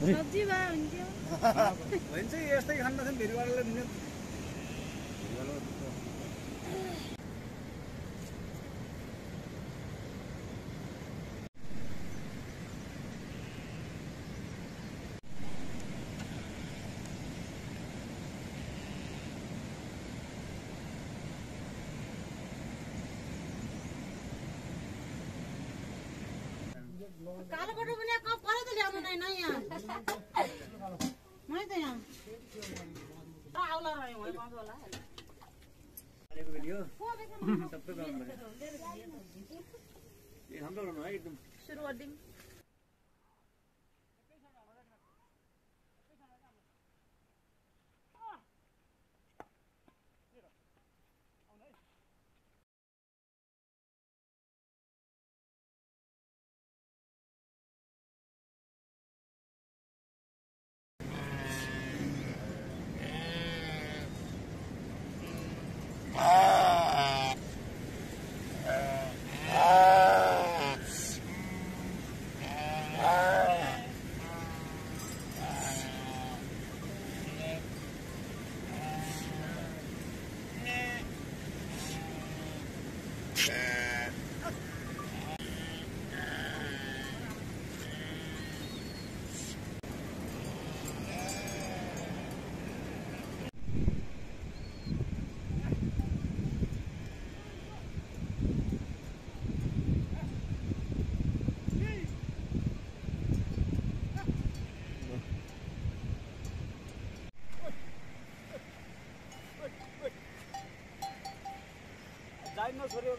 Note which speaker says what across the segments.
Speaker 1: सब्जी भए हुन्थ्यो
Speaker 2: भने चाहिँ यस्तै दिने
Speaker 3: कालो पनि कप परे त ल्याउनु नै नै यहाँ मै त यहाँ आउला रह्यो वहीँ पाउँछ होला
Speaker 2: हाम्रो है एकदम।
Speaker 1: सुरु गरिदिउँ।
Speaker 2: जाइन छोड्यो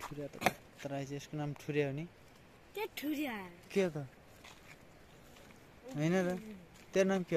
Speaker 4: ठुरिया त खतरा रहेछ यसको नाम ठुरिया हो नि?
Speaker 1: त्यो ठुरिया
Speaker 4: के हो त? होइन र? तेरो नाम के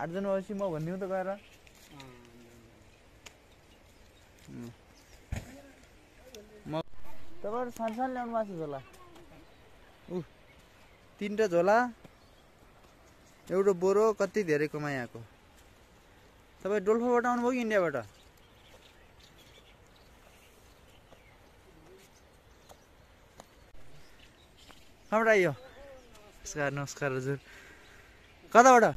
Speaker 4: आठजना भएपछि म भनिदिउँ त गएर। म तपाईँहरू सानो सानो ल्याउनु भएको छ झोला? ऊ तिनवटा झोला। एउटा बोरो कति धेरै कमाइ आएको तपाईँ डोल्फाबाट आउनुभयो कि इन्डियाबाट? कहाँबाट आइयो? नमस्कार नमस्कार हजुर। कताबाट?